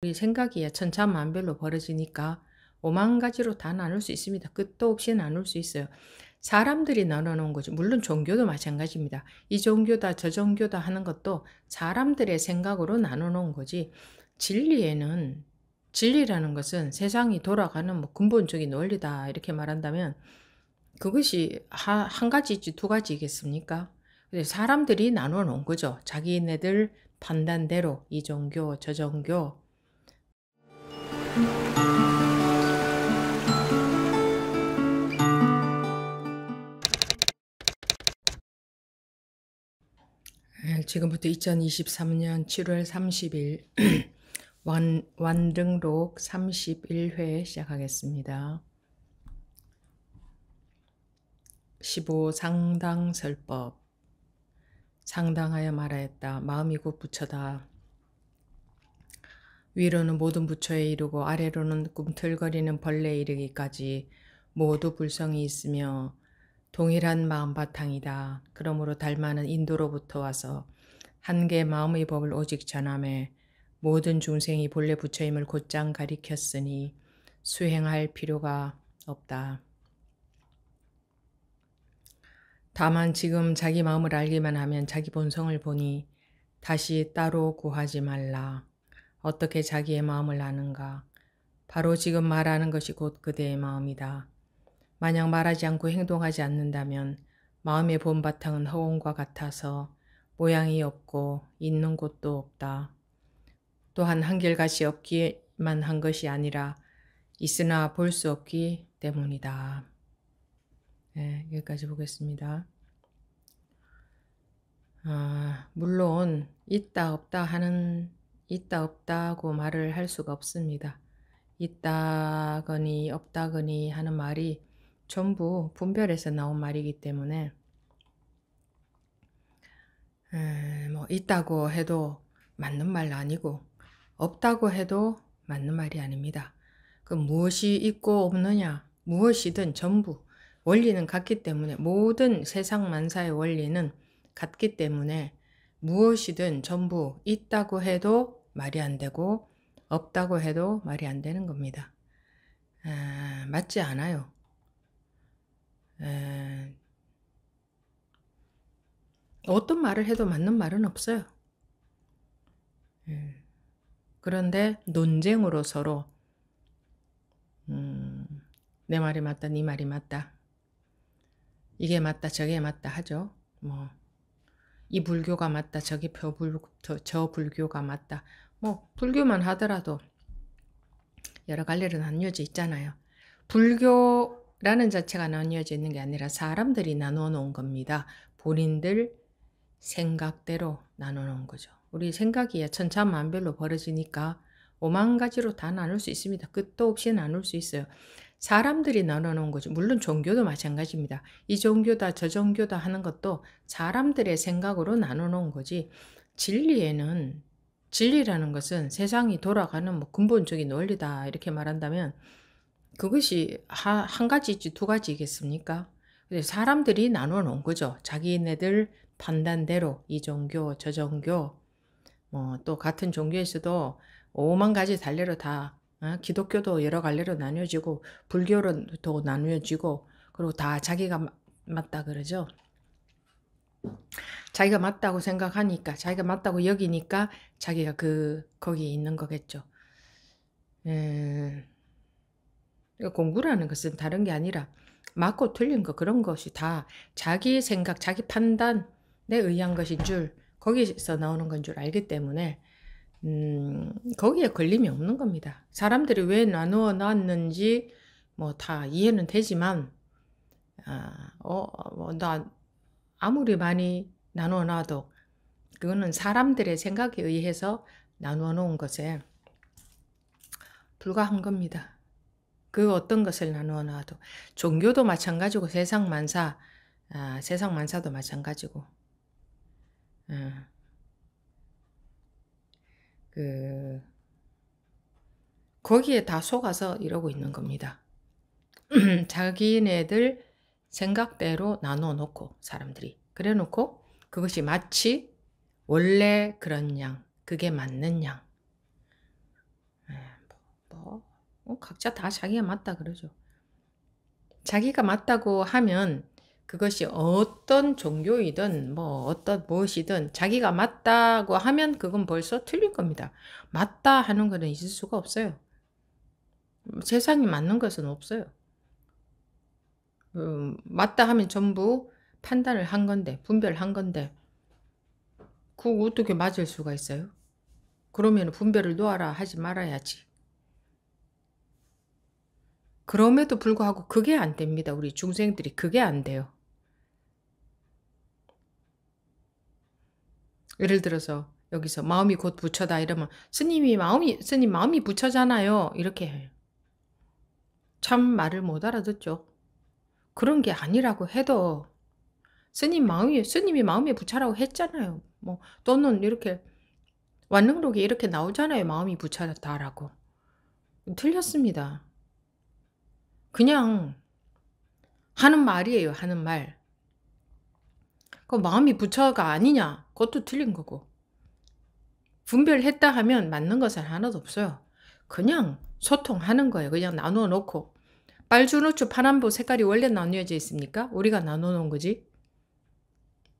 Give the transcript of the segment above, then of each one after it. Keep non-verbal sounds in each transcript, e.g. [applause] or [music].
우리 생각이 천차만별로 벌어지니까 오만 가지로 다 나눌 수 있습니다. 끝도 없이 나눌 수 있어요. 사람들이 나눠놓은 거죠. 물론 종교도 마찬가지입니다. 이 종교다 저 종교다 하는 것도 사람들의 생각으로 나눠놓은 거지. 진리에는 진리라는 것은 세상이 돌아가는 뭐 근본적인 원리다 이렇게 말한다면 그것이 하, 한 가지지 두 가지겠습니까? 사람들이 나눠 놓은 거죠. 자기네들 판단대로 이 종교 저 종교 지금부터 2023년 7월 30일 완, 완등록 31회 시작하겠습니다. 15 상당 설법 상당하여 말하였다. 마음이 곧 부처다. 위로는 모든 부처에 이르고 아래로는 꿈틀거리는 벌레에 이르기까지 모두 불성이 있으며 동일한 마음 바탕이다. 그러므로 달마는 인도로부터 와서 한개 마음의 법을 오직 전함에 모든 중생이 본래 부처임을 곧장 가리켰으니 수행할 필요가 없다. 다만 지금 자기 마음을 알기만 하면 자기 본성을 보니 다시 따로 구하지 말라. 어떻게 자기의 마음을 아는가? 바로 지금 말하는 것이 곧 그대의 마음이다. 만약 말하지 않고 행동하지 않는다면 마음의 본바탕은 허공과 같아서 모양이 없고 있는 곳도 없다. 또한 한결같이 없기만 한 것이 아니라 있으나 볼 수 없기 때문이다. 네, 여기까지 보겠습니다. 아, 물론 있다 없다 하는 있다 없다고 말을 할 수가 없습니다. 있다거니 없다거니 하는 말이 전부 분별해서 나온 말이기 때문에 에, 뭐 있다고 해도 맞는 말 아니고 없다고 해도 맞는 말이 아닙니다. 그 무엇이 있고 없느냐 무엇이든 전부 원리는 같기 때문에 모든 세상 만사의 원리는 같기 때문에 무엇이든 전부 있다고 해도 말이 안 되고 없다고 해도 말이 안 되는 겁니다. 아, 맞지 않아요. 에, 어떤 말을 해도 맞는 말은 없어요. 에, 그런데 논쟁으로 서로 음, 내 말이 맞다, 네 말이 맞다. 이게 맞다, 저게 맞다 하죠. 뭐, 이 불교가 맞다, 저게 저, 저 불교가 맞다. 뭐, 불교만 하더라도 여러 갈래로 나뉘어져 있잖아요. 불교 라는 자체가 나뉘어져 있는 게 아니라 사람들이 나눠 놓은 겁니다. 본인들 생각대로 나눠 놓은 거죠. 우리 생각이 천차만별로 벌어지니까 오만 가지로 다 나눌 수 있습니다. 끝도 없이 나눌 수 있어요. 사람들이 나눠 놓은 거죠. 물론 종교도 마찬가지입니다. 이 종교다 저 종교다 하는 것도 사람들의 생각으로 나눠 놓은 거지. 진리에는 진리라는 것은 세상이 돌아가는 뭐 근본적인 원리다 이렇게 말한다면 그것이 하, 한 가지지 두 가지겠습니까? 사람들이 나눠 놓은 거죠. 자기네들 판단대로 이 종교, 저 종교, 뭐 또 같은 종교에서도 오만 가지 달래로 다 어? 기독교도 여러 갈래로 나뉘어지고 불교로도 나뉘어지고 그리고 다 자기가 맞다 그러죠. 자기가 맞다고 생각하니까 자기가 맞다고 여기니까 자기가 그 거기에 있는 거겠죠. 에... 그러니까 공부라는 것은 다른 게 아니라 맞고 틀린 거 그런 것이 다 자기 생각, 자기 판단에 의한 것인 줄 거기서 나오는 건 줄 알기 때문에 음, 거기에 걸림이 없는 겁니다. 사람들이 왜 나누어 놨는지 뭐 다 이해는 되지만 아, 어, 뭐나 아무리 많이 나누어 놔도 그거는 사람들의 생각에 의해서 나누어 놓은 것에 불과한 겁니다. 그 어떤 것을 나누어 놔도 종교도 마찬가지고 세상 만사 아, 세상 만사도 마찬가지고. 아, 그 거기에 다 속아서 이러고 있는 겁니다. [clears throat] 자기네들 생각대로 나눠 놓고 사람들이. 그래 놓고 그것이 마치 원래 그런 양 그게 맞는 양 어, 각자 다 자기가 맞다 그러죠. 자기가 맞다고 하면 그것이 어떤 종교이든 뭐 어떤 무엇이든 자기가 맞다고 하면 그건 벌써 틀린 겁니다. 맞다 하는 것은 있을 수가 없어요. 세상이 맞는 것은 없어요. 음, 맞다 하면 전부 판단을 한 건데 분별한 건데 그거 어떻게 맞을 수가 있어요? 그러면 분별을 놓아라 하지 말아야지. 그럼에도 불구하고 그게 안 됩니다. 우리 중생들이 그게 안 돼요. 예를 들어서 여기서 마음이 곧 부처다 이러면 스님이 마음이 스님 마음이 부처잖아요. 이렇게. 참 말을 못 알아듣죠. 그런 게 아니라고 해도 스님 마음이 스님이 마음이 부처라고 했잖아요. 뭐 또는 이렇게 완능록에 이렇게 나오잖아요. 마음이 부처다라고. 틀렸습니다. 그냥 하는 말이에요. 하는 말. 그 마음이 부처가 아니냐? 그것도 틀린 거고. 분별했다 하면 맞는 것은 하나도 없어요. 그냥 소통하는 거예요. 그냥 나누어 놓고. 빨주노초 파란보 색깔이 원래 나뉘어져 있습니까? 우리가 나눠 놓은 거지.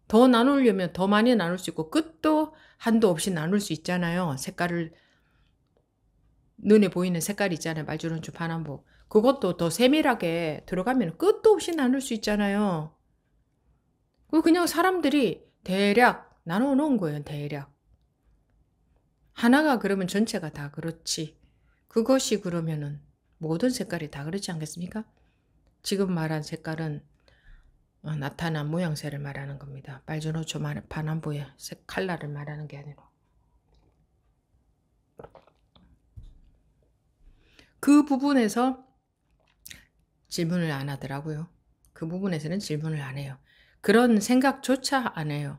더 나누려면 더 많이 나눌 수 있고 끝도 한도 없이 나눌 수 있잖아요. 색깔을 눈에 보이는 색깔 있잖아요. 말주노초 파란보. 그것도 더 세밀하게 들어가면 끝도 없이 나눌 수 있잖아요. 그 그냥 사람들이 대략 나눠 놓은 거예요. 대략. 하나가 그러면 전체가 다 그렇지. 그것이 그러면은 모든 색깔이 다 그렇지 않겠습니까? 지금 말한 색깔은 어, 나타난 모양새를 말하는 겁니다. 빨주노초 반환부의 색 칼라를 말하는 게 아니라. 그 부분에서 질문을 안 하더라고요. 그 부분에서는 질문을 안 해요. 그런 생각조차 안 해요.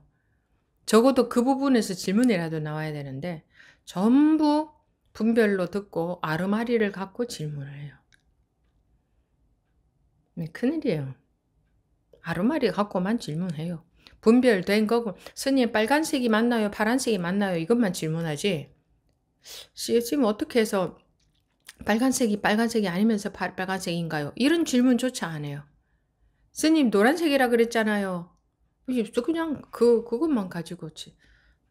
적어도 그 부분에서 질문이라도 나와야 되는데 전부 분별로 듣고 아르마리를 갖고 질문을 해요. 네, 큰일이에요. 아르마리 갖고만 질문해요. 분별된 거고 스님 빨간색이 맞나요? 파란색이 맞나요? 이것만 질문하지. 지금 어떻게 해서 빨간색이 빨간색이 아니면서 빨간색인가요? 이런 질문조차 안 해요. 스님 노란색이라 그랬잖아요. 그냥 그 그것만 가지고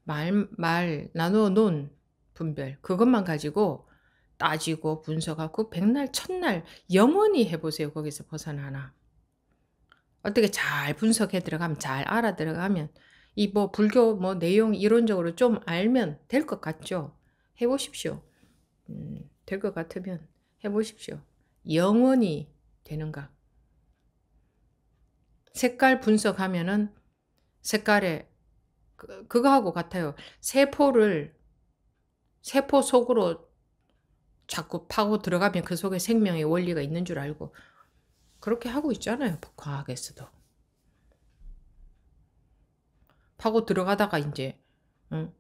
말말 나눠 놓은 분별 그것만 가지고 따지고 분석하고 백날 첫날 영원히 해보세요. 거기서 벗어나나. 어떻게 잘 분석해 들어가면 잘 알아 들어가면 이 뭐 불교 뭐 내용 이론적으로 좀 알면 될 것 같죠. 해보십시오. 음, 될 것 같으면 해보십시오. 영원히 되는가? 색깔 분석하면은 색깔에 그, 그거하고 같아요. 세포를 세포 속으로 자꾸 파고 들어가면 그 속에 생명의 원리가 있는 줄 알고 그렇게 하고 있잖아요. 과학에서도. 파고 들어가다가 이제 응?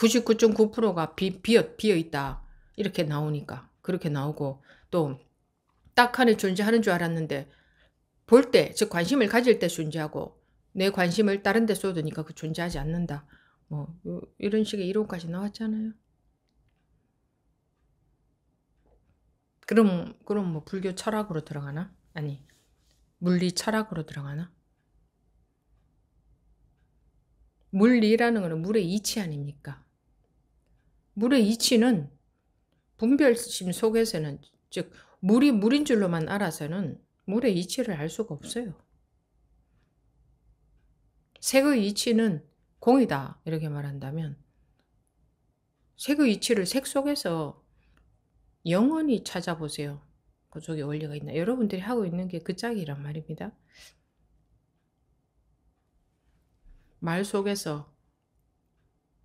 99.9%가 비, 비어, 비어 있다. 이렇게 나오니까. 그렇게 나오고 또 딱 하나 존재하는 줄 알았는데 볼 때, 즉 관심을 가질 때 존재하고 내 관심을 다른 데 쏟으니까 그 존재하지 않는다. 뭐 이런 식의 이론까지 나왔잖아요. 그럼 그럼 뭐 불교 철학으로 들어가나? 아니 물리 철학으로 들어가나? 물리라는 것은 물의 이치 아닙니까? 물의 이치는 분별심 속에서는 즉 물이 물인 줄로만 알아서는 물의 이치를 알 수가 없어요. 색의 이치는 공이다 이렇게 말한다면 색의 이치를 색 속에서 영원히 찾아보세요. 그쪽에 원리가 있나. 여러분들이 하고 있는 게 그 짝이란 말입니다. 말 속에서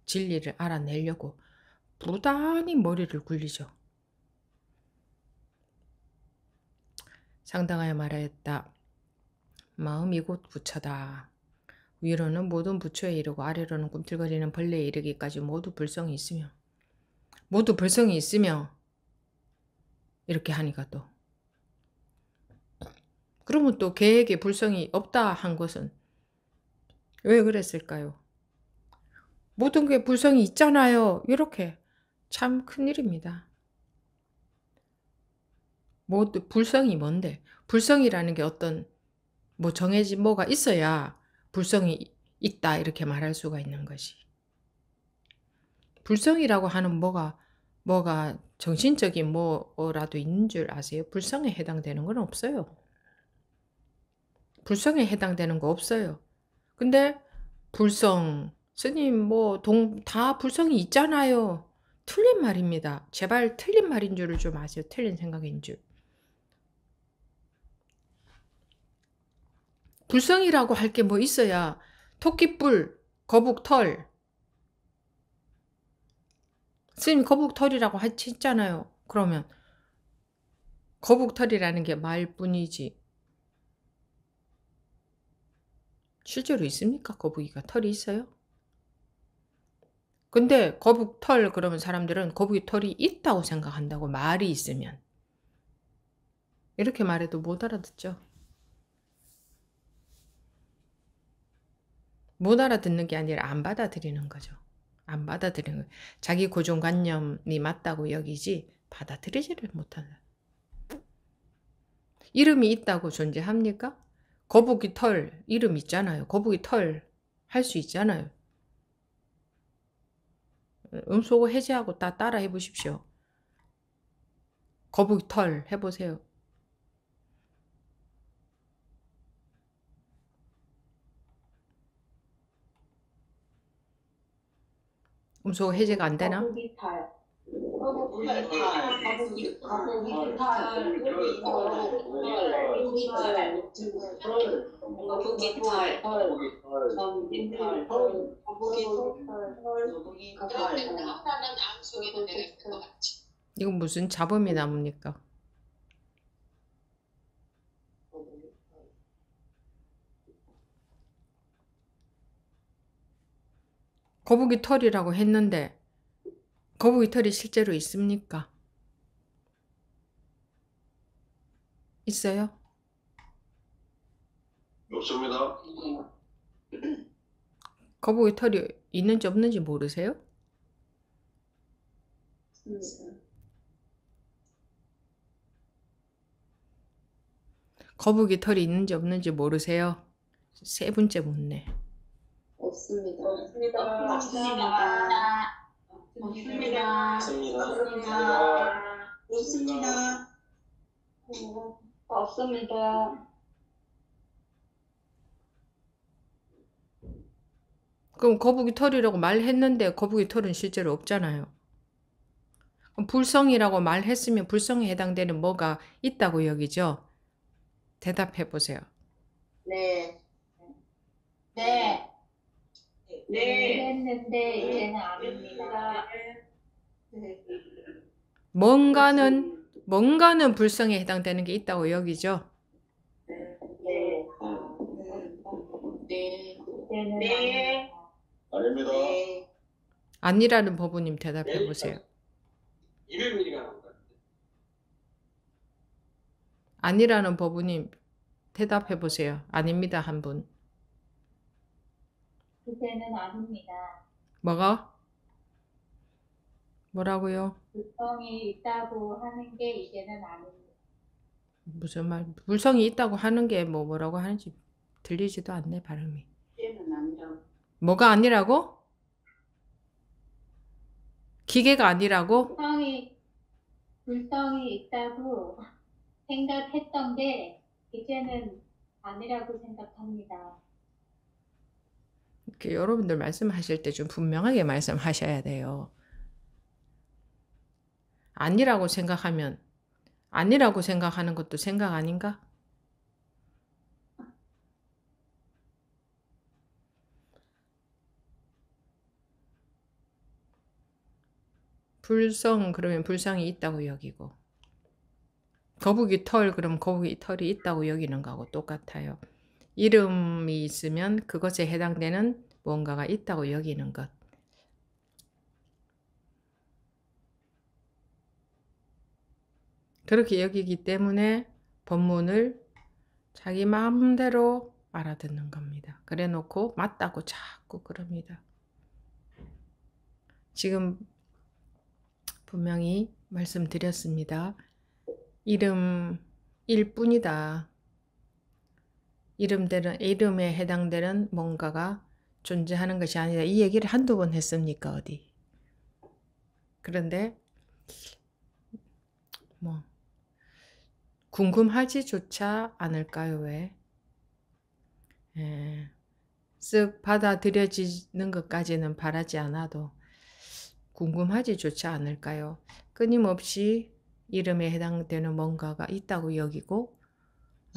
진리를 알아내려고 부단히 머리를 굴리죠. 상당하여 말하였다. 마음이 곧 부처다. 위로는 모든 부처에 이르고 아래로는 꿈틀거리는 벌레에 이르기까지 모두 불성이 있으며 모두 불성이 있으며 이렇게 하니까 또 그러면 또 계획에 불성이 없다 한 것은 왜 그랬을까요? 모든 게 불성이 있잖아요. 이렇게 참 큰일입니다. 뭐 불성이 뭔데? 불성이라는 게 어떤 뭐 정해진 뭐가 있어야 불성이 있다 이렇게 말할 수가 있는 것이. 불성이라고 하는 뭐가 뭐가 정신적인 뭐라도 있는 줄 아세요? 불성에 해당되는 건 없어요. 불성에 해당되는 거 없어요. 근데 불성 스님 뭐 동 다 불성이 있잖아요. 틀린 말입니다. 제발 틀린 말인 줄을 좀 아세요. 틀린 생각인 줄. 불성이라고 할 게 뭐 있어야 토끼뿔, 거북털. 스님 거북털이라고 했잖아요. 그러면 거북털이라는 게 말뿐이지. 실제로 있습니까? 거북이가 털이 있어요? 근데 거북 털 그러면 사람들은 거북이 털이 있다고 생각한다고 말이 있으면 이렇게 말해도 못 알아듣죠. 못 알아듣는 게 아니라 안 받아들이는 거죠. 안 받아들이는 거예요. 자기 고정관념이 맞다고 여기지 받아들이지를 못하는 이름이 있다고 존재합니까? 거북이 털 이름 있잖아요. 거북이 털 할 수 있잖아요. 음소거 해제하고 다 따라 해보십시오. 거북이 털 해보세요. 음소거 해제가 안 되나? 거북이 털. 이건 무슨 잡음이 남습니까? 거북이 털이라고 했는데 거북이 털이 실제로 있습니까? 있어요? 없습니다. 거북이 털이 있는지 없는지 모르세요? 거북이 털이 있는지 없는지 모르세요? 세 번째 묻네. 없습니다. 없습니다. 없습니다. 없습니다. 없습니다. 없습니다. 그럼 거북이 털이라고 말했는데 거북이 털은 실제로 없잖아요. 그럼 불성이라고 말했으면 불성에 해당되는 뭐가 있다고 여기죠? 대답해 보세요. 네. 네. 네. 했는데 이제는 아닙니다. 뭔가는 뭔가는 불성에 해당되는 게 있다고 여기죠. 네. 네. 이제는 네. 아닙니다. 네. 아니라는 법부님 대답해 보세요. 200ml가 나온 것 같아요. 아니라는 법부님 대답해 보세요. 아닙니다 한 분. 이제는 아닙니다. 뭐가? 뭐라고요? 불성이 있다고 하는 게 이제는 아닙니다. 무슨 말? 불성이 있다고 하는 게 뭐 뭐라고 하는지 들리지도 않네 발음이. 이제는 아니라고. 뭐가 아니라고? 기계가 아니라고? 불성이 불성이 있다고 생각했던 게 이제는 아니라고 생각합니다. 이렇게 여러분들 말씀하실 때 좀 분명하게 말씀하셔야 돼요. 아니라고 생각하면 아니라고 생각하는 것도 생각 아닌가? 불성 그러면 불성이 있다고 여기고 거북이 털 그럼 거북이 털이 있다고 여기는 거하고 똑같아요. 이름이 있으면 그것에 해당되는 무언가가 있다고 여기는 것. 그렇게 여기기 때문에 법문을 자기 마음대로 알아듣는 겁니다. 그래 놓고 맞다고 자꾸 그럽니다. 지금 분명히 말씀드렸습니다. 이름일 뿐이다. 이름되는 이름에 해당되는 뭔가가 존재하는 것이 아니라 이 얘기를 한두 번 했습니까 어디? 그런데 뭐 궁금하지조차 않을까요 왜? 예, 쓱 받아들여지는 것까지는 바라지 않아도 궁금하지조차 않을까요? 끊임없이 이름에 해당되는 뭔가가 있다고 여기고 어,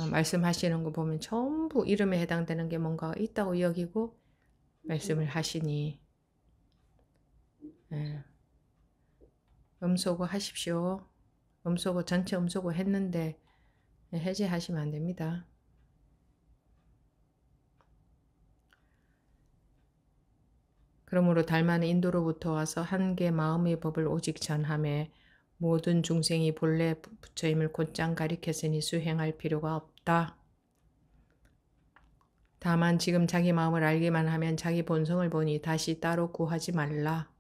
말씀하시는 거 보면 전부 이름에 해당되는 게 뭔가가 있다고 여기고 말씀을 하시니 예. 음소거 하십시오. 음소거 전체 음소거 했는데 해제하시면 안 됩니다. 그러므로 달마는 인도로부터 와서 한계 마음의 법을 오직 전함에 모든 중생이 본래 부처임을 곧장 가리켰으니 수행할 필요가 없다. 다만 지금 자기 마음을 알기만 하면 자기 본성을 보니 다시 따로 구하지 말라.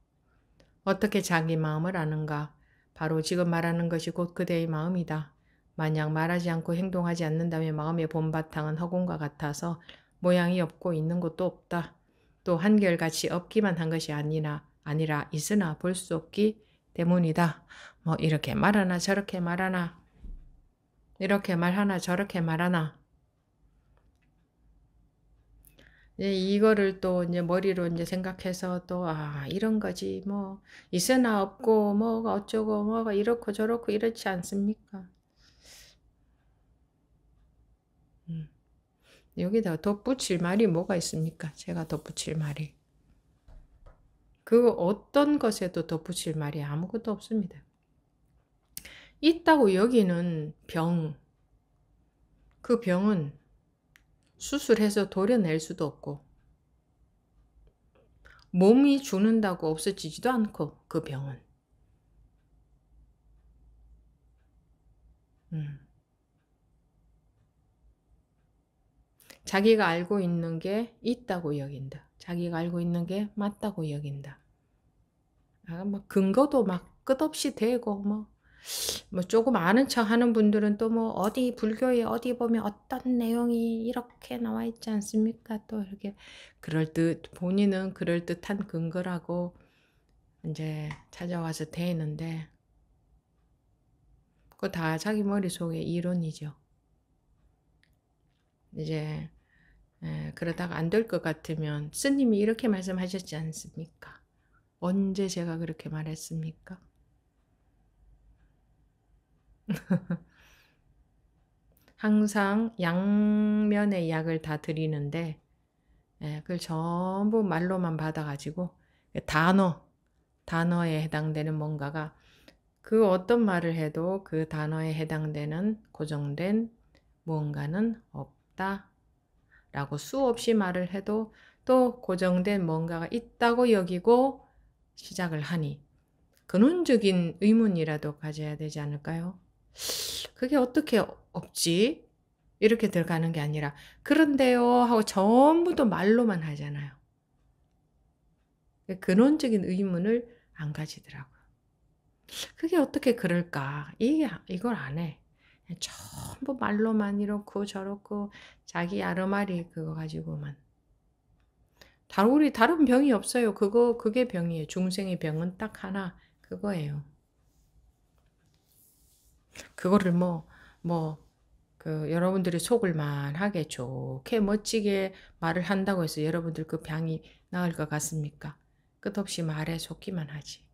어떻게 자기 마음을 아는가? 바로 지금 말하는 것이 곧 그대의 마음이다. 만약 말하지 않고 행동하지 않는다면 마음의 본바탕은 허공과 같아서 모양이 없고 있는 것도 없다. 또 한결같이 없기만 한 것이 아니라 아니라 있으나 볼 수 없기 때문이다. 뭐 이렇게 말하나 저렇게 말하나 이렇게 말하나 저렇게 말하나 이제 이거를 또 이제 머리로 이제 생각해서 또 아 이런 거지 뭐 있으나 없고 뭐가 어쩌고 뭐가 이렇고 저렇고 이렇지 않습니까? 음. 여기다 덧붙일 말이 뭐가 있습니까? 제가 덧붙일 말이. 그 어떤 것에도 덧붙일 말이 아무것도 없습니다. 있다고 여기는 병, 그 병은 수술해서 도려낼 수도 없고, 몸이 죽는다고 없어지지도 않고, 그 병은. 음. 자기가 알고 있는 게 있다고 여긴다. 자기가 알고 있는 게 맞다고 여긴다. 아, 막 근거도 막 끝없이 되고 뭐, 뭐 조금 아는 척 하는 분들은 또 뭐 어디 불교에 어디 보면 어떤 내용이 이렇게 나와 있지 않습니까? 또 이렇게 그럴듯 본인은 그럴듯한 근거라고 이제 찾아와서 대는데 그거 다 자기 머릿속에 이론이죠. 이제 에, 그러다가 안 될 것 같으면 스님이 이렇게 말씀하셨지 않습니까? 언제 제가 그렇게 말했습니까? [laughs] 항상 양면의 약을 다 드리는데 에, 그걸 전부 말로만 받아가지고 단어, 단어에 해당되는 뭔가가 그 어떤 말을 해도 그 단어에 해당되는 고정된 무언가는 없다. 라고 수없이 말을 해도 또 고정된 뭔가가 있다고 여기고 시작을 하니 근원적인 의문이라도 가져야 되지 않을까요? 그게 어떻게 없지? 이렇게 들어가는 게 아니라 그런데요 하고 전부 도 말로만 하잖아요. 근원적인 의문을 안 가지더라고요. 그게 어떻게 그럴까? 이게 이걸 안 해. 전부 말로만 이렇고 저렇고 자기 아르마리 그거 가지고만. 다른 우리 다른 병이 없어요. 그거 그게 병이에요. 중생의 병은 딱 하나 그거예요. 그거를 뭐 뭐 그 여러분들이 속을 만 하게 좋게 멋지게 말을 한다고 해서 여러분들 그 병이 나을 것 같습니까? 끝없이 말에 속기만 하지.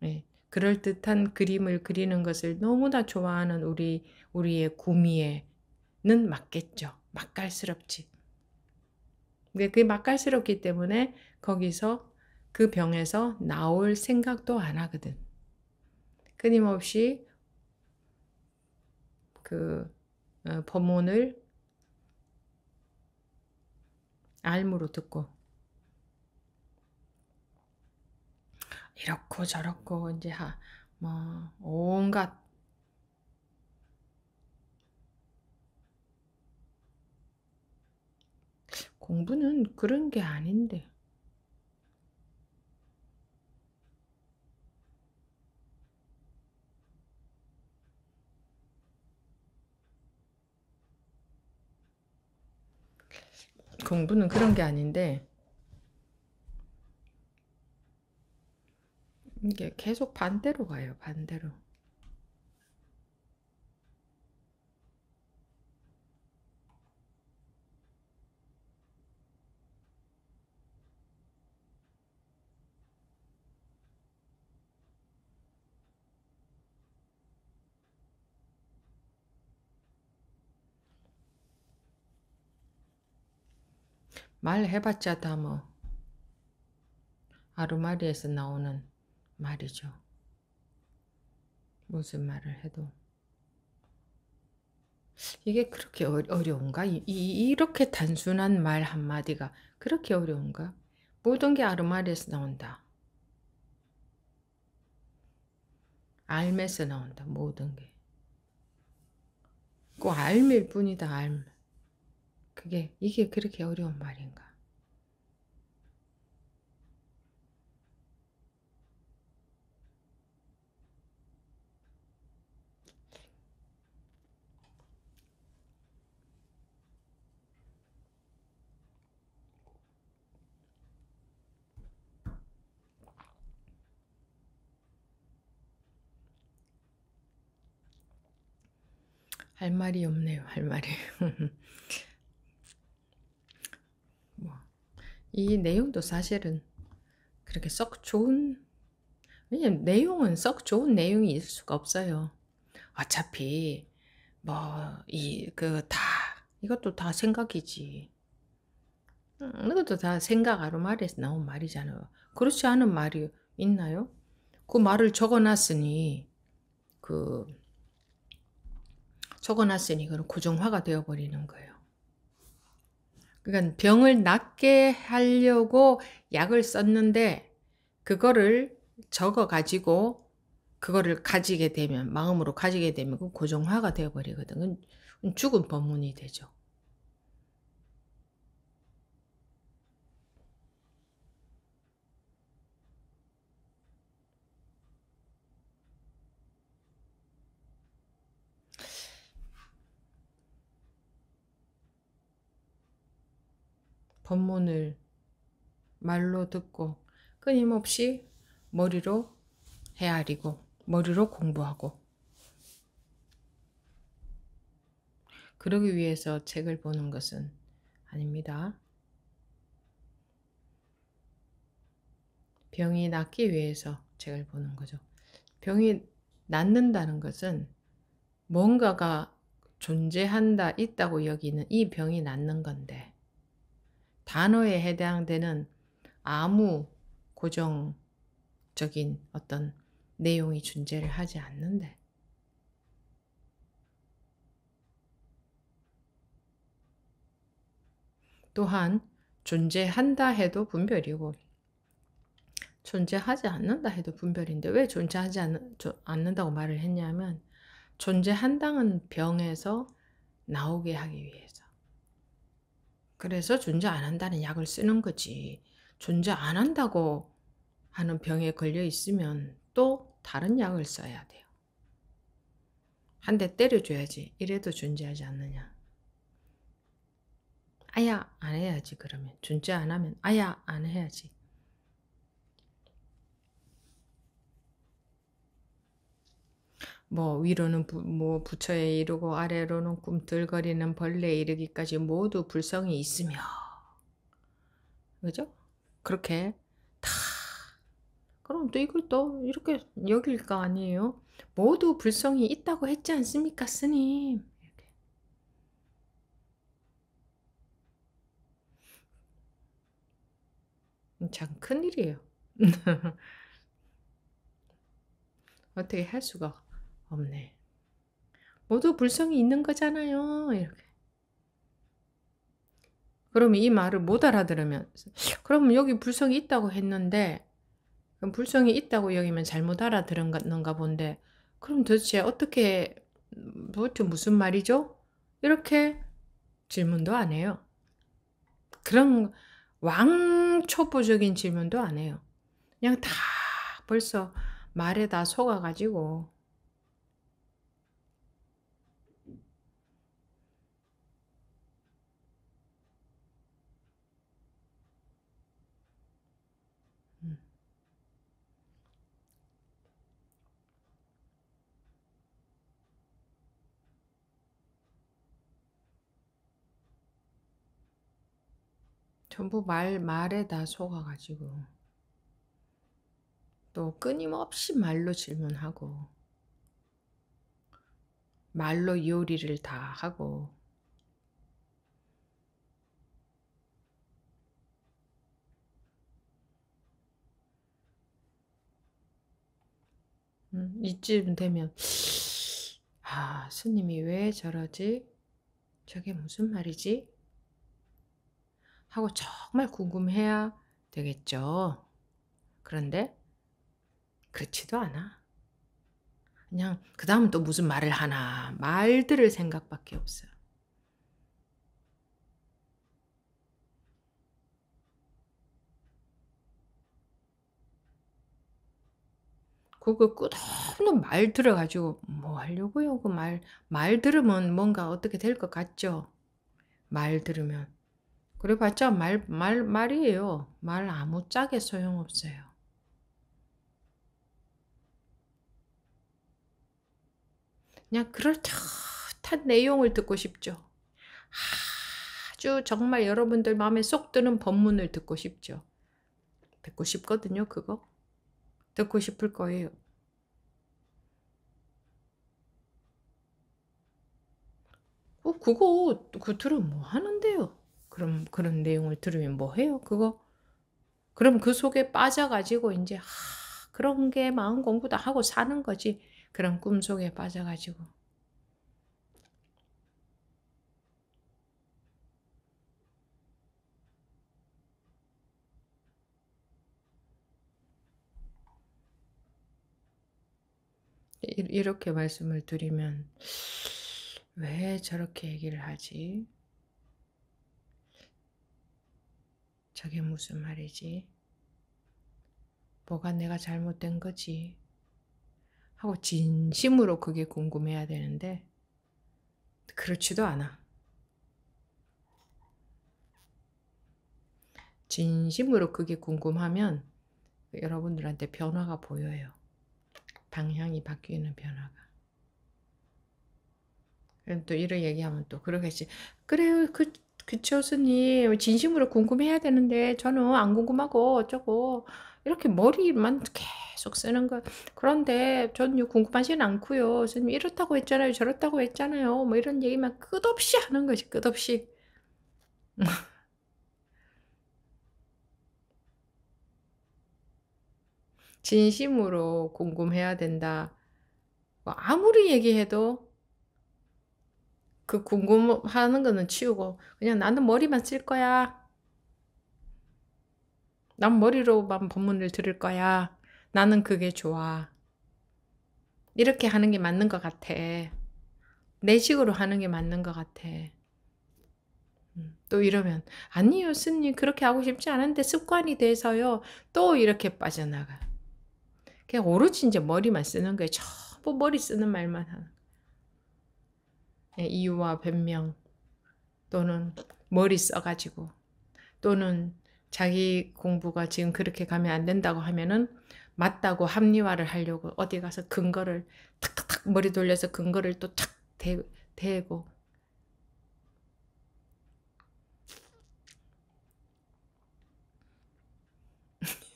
네. 그럴 듯한 그림을 그리는 것을 너무나 좋아하는 우리 우리의 구미에는 맞겠죠. 맛깔스럽지. 근데 그게 맛깔스럽기 때문에 거기서 그 병에서 나올 생각도 안 하거든. 끊임없이 그 어, 법문을 알무로 듣고. 이렇고 저렇고 이제 하, 뭐 온갖 공부는 그런 게 아닌데 공부는 그런 게 아닌데 이게 계속 반대로 가요. 반대로. 말 해봤자 다 뭐 아르마리에서 나오는 말이죠. 무슨 말을 해도 이게 그렇게 어- 어려운가? 이, 이- 이렇게 단순한 말 한마디가 그렇게 어려운가? 모든 게 아르마리에서 나온다. 알메에서 나온다. 모든 게. 꼭 알밀 뿐이다. 알. 그게 이게 그렇게 어려운 말인가? 할 말이 없네요. 할 말이. [laughs] 뭐, 이 내용도 사실은 그렇게 썩 좋은 왜냐면 내용은 썩 좋은 내용이 있을 수가 없어요. 어차피 뭐 이 그 다 이것도 다 생각이지. 음, 이것도 다 생각 아르마리에서 나온 말이잖아요. 그렇지 않은 말이 있나요? 그 말을 적어놨으니 그 적어놨으니 그건 고정화가 되어버리는 거예요. 그러니까 병을 낫게 하려고 약을 썼는데 그거를 적어 가지고 그거를 가지게 되면 마음으로 가지게 되면 그 고정화가 되어 버리거든. 그건 죽은 법문이 되죠. 법문을 말로 듣고 끊임없이 머리로 헤아리고 머리로 공부하고 그러기 위해서 책을 보는 것은 아닙니다. 병이 낫기 위해서 책을 보는 거죠. 병이 낫는다는 것은 뭔가가 존재한다, 있다고 여기는 이 병이 낫는 건데 단어에 해당되는 아무 고정적인 어떤 내용이 존재를 하지 않는데. 또한 존재한다 해도 분별이고 존재하지 않는다 해도 분별인데 왜 존재하지 않는, 않는다고 말을 했냐면 존재한다는 병에서 나오게 하기 위해서 그래서 존재 안 한다는 약을 쓰는 거지. 존재 안 한다고 하는 병에 걸려 있으면 또 다른 약을 써야 돼요. 한 대 때려줘야지. 이래도 존재하지 않느냐. 아야, 안 해야지, 그러면. 존재 안 하면, 아야, 안 해야지. 뭐 위로는 부, 뭐 부처에 이르고 아래로는 꿈틀거리는 벌레에 이르기까지 모두 불성이 있으며 그죠? 그렇게 다 그럼 또 이걸 또 이렇게 여길 거 아니에요? 모두 불성이 있다고 했지 않습니까, 스님? 이렇게. 참 큰일이에요. [laughs] 어떻게 할 수가 없네. 모두 불성이 있는 거잖아요. 이렇게. 그러면 이 말을 못 알아들으면, 그러면 여기 불성이 있다고 했는데, 그럼 불성이 있다고 여기면 잘못 알아들었는가 본데, 그럼 도대체 어떻게, 도대체 무슨 말이죠? 이렇게 질문도 안 해요. 그런 왕초보적인 질문도 안 해요. 그냥 다 벌써 말에 다 속아가지고, 전부 말, 말에 다 속아가지고. 또 끊임없이 말로 질문하고. 말로 요리를 다 하고. 음, 이쯤 되면, 아, 스님이 왜 저러지? 저게 무슨 말이지? 하고 정말 궁금해야 되겠죠. 그런데 그렇지도 않아. 그냥 그 다음 또 무슨 말을 하나 말 들을 생각밖에 없어요. 그거 끝없는 말 들어가지고 뭐 하려고요? 그 말, 말 들으면 뭔가 어떻게 될 것 같죠? 말 들으면. 그래봤자 말, 말, 말이에요. 말 아무짝에 소용없어요. 그냥 그럴듯한 내용을 듣고 싶죠. 아주 정말 여러분들 마음에 쏙 드는 법문을 듣고 싶죠. 듣고 싶거든요, 그거. 듣고 싶을 거예요. 어, 그거, 그 들으면 뭐 하는데요? 그럼 그런 내용을 들으면 뭐 해요? 그거? 그럼 그 속에 빠져가지고 이제, 하, 그런 게 마음 공부도 하고 사는 거지. 그런 꿈 속에 빠져가지고. 이- 이렇게 말씀을 드리면 왜 저렇게 얘기를 하지? 저게 무슨 말이지? 뭐가 내가 잘못된 거지? 하고 진심으로 그게 궁금해야 되는데 그렇지도 않아. 진심으로 그게 궁금하면 여러분들한테 변화가 보여요. 방향이 바뀌는 변화가. 그럼 또 이런 얘기하면 또 그러겠지. 그래요, 그 그쵸, 스님. 진심으로 궁금해야 되는데 저는 안 궁금하고 어쩌고 이렇게 머리만 계속 쓰는 거. 그런데 전요 궁금하지는 않고요. 스님 이렇다고 했잖아요, 저렇다고 했잖아요. 뭐 이런 얘기만 끝없이 하는 거지, 끝없이. [laughs] 진심으로 궁금해야 된다. 뭐 아무리 얘기해도 그 궁금하는 거는 치우고 그냥 나는 머리만 쓸 거야. 난 머리로만 법문을 들을 거야. 나는 그게 좋아. 이렇게 하는 게 맞는 것 같아. 내 식으로 하는 게 맞는 것 같아. 음, 또 이러면 아니요 스님 그렇게 하고 싶지 않은데 습관이 돼서요 또 이렇게 빠져나가 그냥 오로지 이제 머리만 쓰는 거예요 전부 머리 쓰는 말만 하는 예, 이유와 변명 또는 머리 써가지고 또는 자기 공부가 지금 그렇게 가면 안 된다고 하면은 맞다고 합리화를 하려고 어디 가서 근거를 탁탁탁 머리 돌려서 근거를 또 탁 대고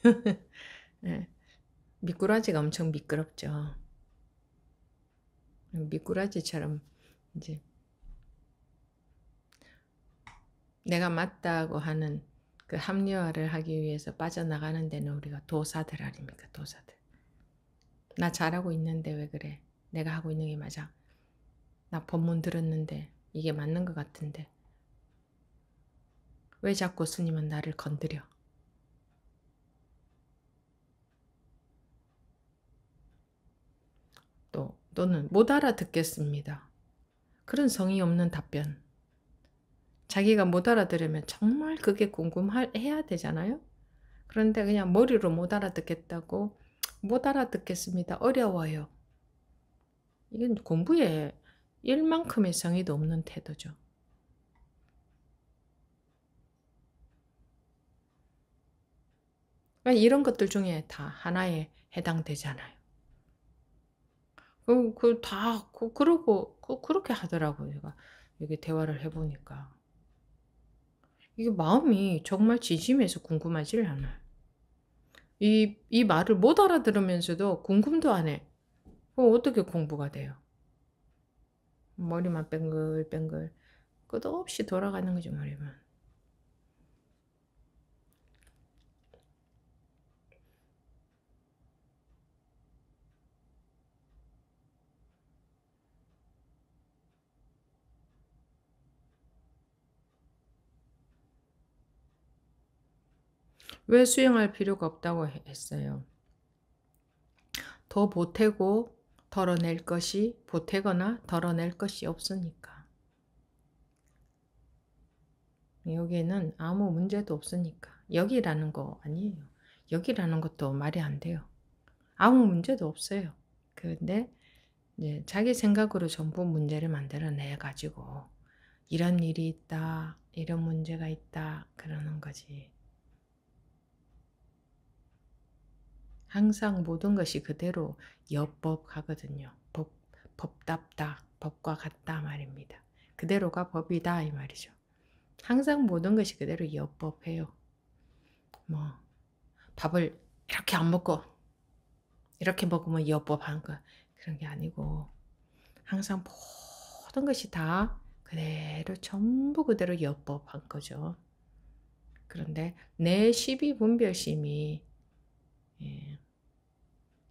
[laughs] 예, 미꾸라지가 엄청 미끄럽죠. 미꾸라지처럼 이제 내가 맞다고 하는 그 합리화를 하기 위해서 빠져나가는 데는 우리가 도사들 아닙니까? 도사들. 나 잘하고 있는데 왜 그래? 내가 하고 있는 게 맞아. 나 법문 들었는데 이게 맞는 것 같은데 왜 자꾸 스님은 나를 건드려? 또 또는 못 알아듣겠습니다. 그런 성의 없는 답변. 자기가 못 알아들으면 정말 그게 궁금해야 되잖아요. 그런데 그냥 머리로 못 알아듣겠다고 못 알아듣겠습니다. 어려워요. 이건 공부에 일만큼의 성의도 없는 태도죠. 그러니까 이런 것들 중에 다 하나에 해당되잖아요. 그, 그, 다, 그, 그러고, 그, 그렇게 하더라고요. 제가 여기 대화를 해보니까. 이게 마음이 정말 진심에서 궁금하지를 않아. 이, 이 말을 못 알아들으면서도 궁금도 안 해. 그럼 어떻게 공부가 돼요? 머리만 뱅글뱅글 끝없이 돌아가는 거죠, 머리만. 왜 수영할 필요가 없다고 해- 했어요? 더 보태고 덜어낼 것이 보태거나 덜어낼 것이 없으니까. 여기에는 아무 문제도 없으니까. 여기라는 거 아니에요. 여기라는 것도 말이 안 돼요. 아무 문제도 없어요. 근데 이제 자기 생각으로 전부 문제를 만들어내 가지고 이런 일이 있다, 이런 문제가 있다 그러는 거지. 항상 모든 것이 그대로 여법하거든요. 법, 법답다, 법과 같다 말입니다. 그대로가 법이다 이 말이죠. 항상 모든 것이 그대로 여법해요. 뭐 밥을 이렇게 안 먹고 이렇게 먹으면 여법한 거 그런 게 아니고 항상 모든 것이 다 그대로 전부 그대로 여법한 거죠. 그런데 내 시비 분별심이 예,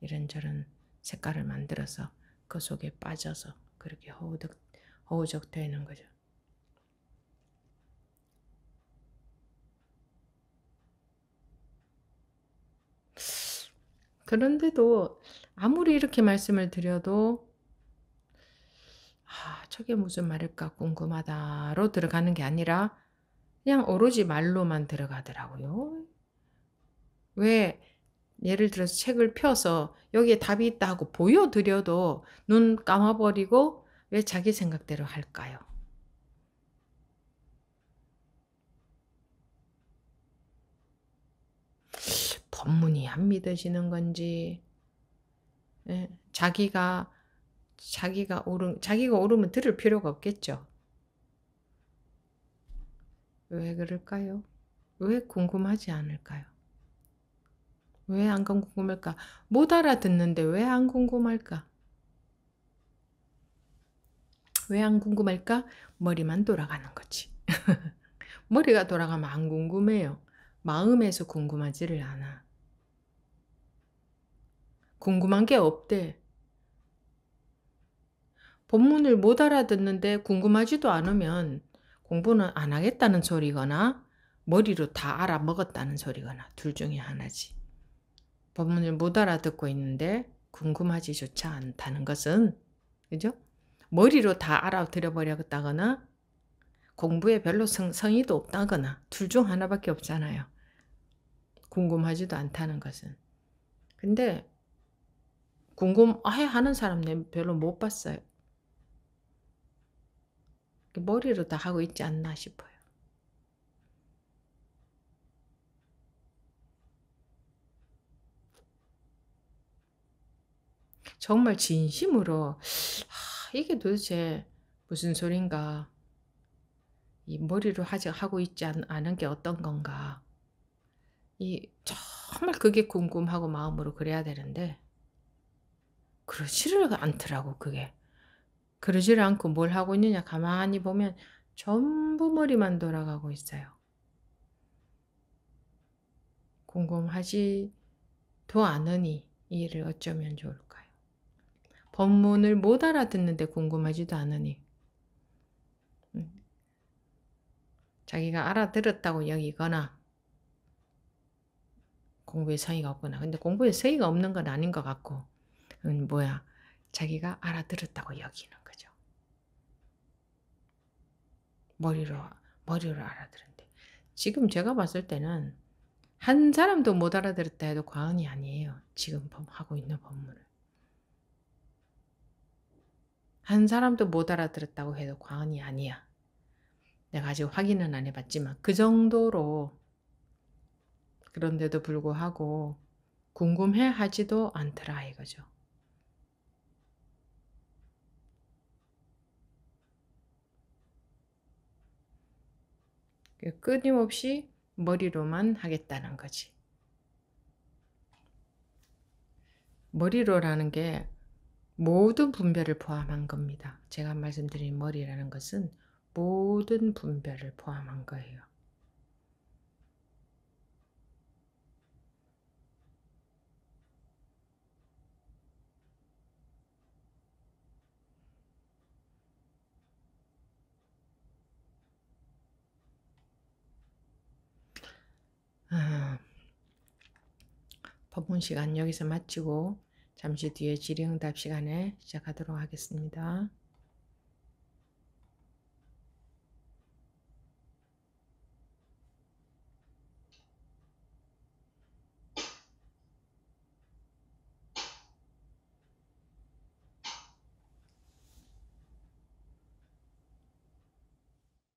이런저런 색깔을 만들어서 그 속에 빠져서 그렇게 허우적, 허우적 되는 거죠. 그런데도 아무리 이렇게 말씀을 드려도 아, 저게 무슨 말일까 궁금하다로 들어가는 게 아니라 그냥 오로지 말로만 들어가더라고요. 왜 예를 들어서 책을 펴서 여기에 답이 있다 하고 보여드려도 눈 감아버리고 왜 자기 생각대로 할까요? 법문이 안 믿어지는 건지, 예, 자기가, 자기가 옳은, 자기가 옳으면 들을 필요가 없겠죠. 왜 그럴까요? 왜 궁금하지 않을까요? 왜 안 궁금할까? 못 알아듣는데 왜 안 궁금할까? 왜 안 궁금할까? 머리만 돌아가는 거지. [laughs] 머리가 돌아가면 안 궁금해요. 마음에서 궁금하지를 않아. 궁금한 게 없대. 본문을 못 알아듣는데 궁금하지도 않으면 공부는 안 하겠다는 소리거나 머리로 다 알아먹었다는 소리거나 둘 중에 하나지. 본문을 못 알아듣고 있는데 궁금하지조차 않다는 것은 그죠? 머리로 다 알아들여 버렸다거나 공부에 별로 성, 성의도 없다거나 둘 중 하나밖에 없잖아요. 궁금하지도 않다는 것은. 근데 궁금해 하는 사람 내 별로 못 봤어요. 머리로 다 하고 있지 않나 싶어요. 정말 진심으로 아, 이게 도대체 무슨 소린가 이 머리로 하지 하고 있지 않, 않은 게 어떤 건가 이 정말 그게 궁금하고 마음으로 그래야 되는데 그러지를 않더라고 그게 그러지를 않고 뭘 하고 있느냐 가만히 보면 전부 머리만 돌아가고 있어요. 궁금하지도 않으니 이 일을 어쩌면 좋을까요? 법문을 못 알아듣는데 궁금하지도 않으니 음. 자기가 알아들었다고 여기거나 공부에 성의가 없거나 근데 공부에 성의가 없는 건 아닌 것 같고 음, 뭐야 자기가 알아들었다고 여기는 거죠. 머리로 머리로 알아들은데 지금 제가 봤을 때는 한 사람도 못 알아들었다 해도 과언이 아니에요. 지금 하고 있는 법문을 한 사람도 못 알아들었다고 해도 과언이 아니야. 내가 아직 확인은 안 해봤지만 그 정도로 그런데도 불구하고 궁금해 하지도 않더라 이거죠. 끊임없이 머리로만 하겠다는 거지. 머리로라는 게 모든 분별을 포함한 겁니다. 제가 말씀드린 머리라는 것은 모든 분별을 포함한 거예요. 아, 법문 시간 여기서 마치고 잠시 뒤에 질의응답 시간에 시작하도록 하겠습니다.